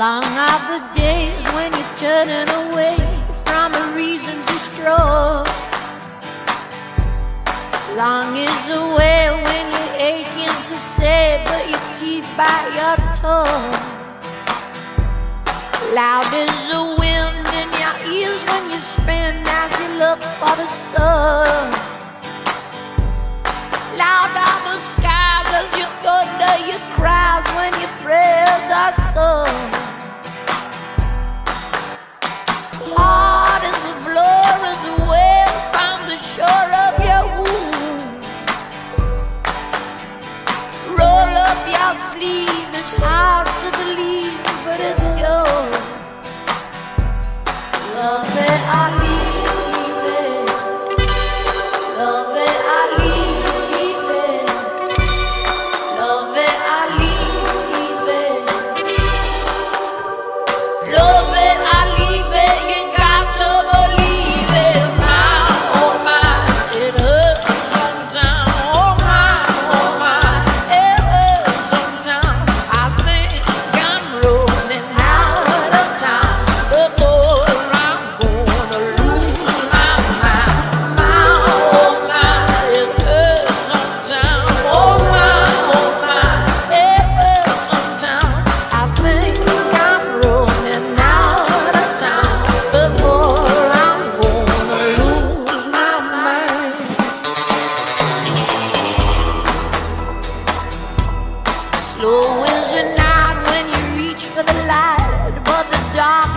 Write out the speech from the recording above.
Long are the days when you're turning away from the reasons you strove. Long is the way when you're aching to say, but you keep bite your tongue. Loud is the wind in your ears when you spend yeah. for the light, but the dark.